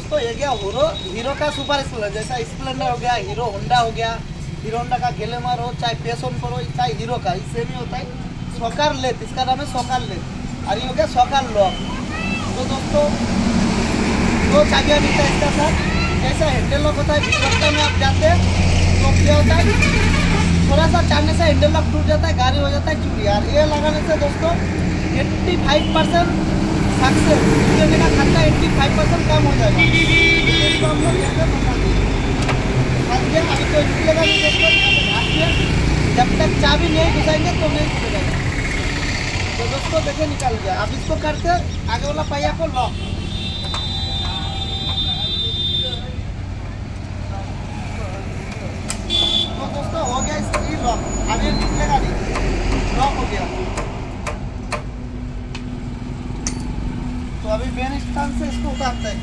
दोस्तों, ये गया हीरो हीरो का सुपर स्प्लेंडर जैसा स्प्लेंडर हो गया हीरो होंडा हो गया हीरो होंडा का ग्लेमर हो, चाहे पेशन प्रो चाहे हीरो का, इससे भी होता है सोकार लेत इसका नाम है सोकार लेत और ये हो गया सोकार लॉक तो दोस्तों, दो चाबियाँ मिलता है इसका साथ। जैसा हैंडल लॉक होता है में आप जाते हैं तो क्या होता है थोड़ा सा चाहने से हैंडल लॉक टूट जाता है, गाड़ी हो जाता है, चूड़ी। यार ये लगाने से दोस्तों 85 परसेंट सक्सेस लेने का खर्चा 85 परसेंट कम हो जाएगा इसको अभी भाग के जब तक चाबी नहीं घुसाएँगे तो नहीं खुलेगा तो दोस्तों देखिए निकल गया अब इसको करते आगे वाला पहिया को लॉक तो दोस्तों हो गया स्क्रीन लॉक अभी निकलेगा नहीं लॉक हो गया अभी मेन स्थान से इसको उतारते हैं।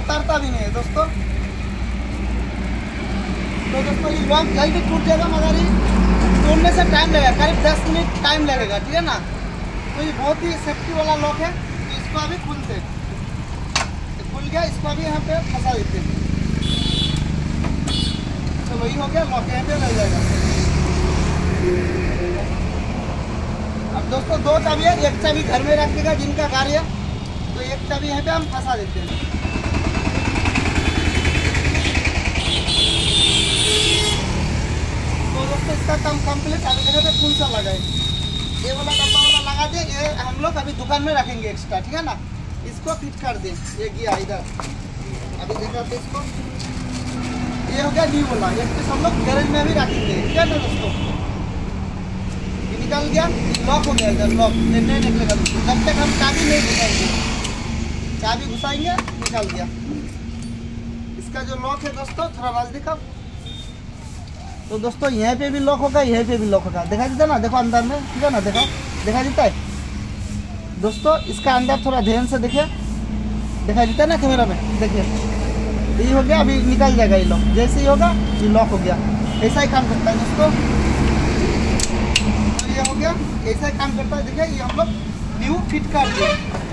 उतारता भी नहीं है दोस्तों। तो दोस्तों, ये लॉक जल्दी टूट जाएगा, मगर ये तोड़ने से टाइम लगेगा। करीब दस मिनट टाइम लगेगा, ठीक है ना? तो ये बहुत ही सेफ्टी वाला लॉक है। तो इसको अभी खुलते हैं। खुल गया, इसको अभी यहाँ पे फंसा देते हैं। चलो ये हो गया लॉक यहाँ पे रह जाएगा। अब दोस्तों, दो चाबी है, एक चाबी घर में रखेगा जिनका गाड़ी है। तो एक चाबी यहाँ पे हम फंसा देते हैं। तो दोस्तों, इसका काम कंप्लीट अभी देखो तो कौन सा लगाए ये वाला डब्बा वाला लगा दे, ये हम लोग अभी दुकान में रखेंगे एक्स्ट्रा ठीक है ना? इसको फिट कर दे, ये गया इधर। अभी देखा तो इसको। ये हो गया न्यू वाला पीस हम लोग गैरेज में भी रखेंगे, ठीक है ना दोस्तों? ये निकल गया लॉक हो गया इधर लॉक नहीं निकलेगा दोस्तों जब तक हम चाबी नहीं घुसाएँगे चाबी घुसाएँगे, निकल गया इसका जो लॉक है दोस्तों, थोड़ा नज़दीक आओ तो दोस्तों, यहाँ पे भी लॉक होगा, यहाँ पे भी लॉक होगा। देखा देता ना? देखो अंदर में, ठीक है ना? देखो? देखा देता है? दोस्तों, इसका अंदर थोड़ा ध्यान से देखिए। दिखाई देता है ना कैमरा में? देखिए। ये हो गया, अभी निकल जाएगा ये लॉक जैसे ही होगा, ये लॉक हो गया। ऐसा ही काम करता है दोस्तों। तो ये हो गया, ऐसा ही काम करता है। देखिए, ये हम लोग न्यू फिट कर काम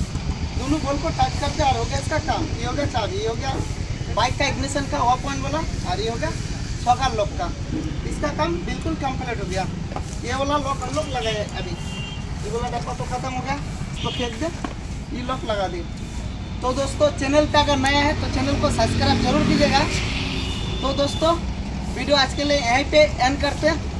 दोनों बॉल को टच करके और हो गया इसका काम। ये हो गया चाबी ये हो गया बाइक का इग्निशन का ऑफ़ पॉइंट वाला और ये हो गया सॉकर लॉक का। इसका काम बिल्कुल कंप्लीट हो गया। ये वाला लॉक लॉक लोग लगाए अभी। ये वाला डब्बा तो खत्म हो गया। इसको फेंक दे। ये लॉक लगा दे। तो दोस्तों चैनल पे अगर नया है तो चैनल को सब्सक्राइब ज़रूर कीजिएगा। तो दोस्तों वीडियो आज के लिए यहीं पे एंड करते हैं।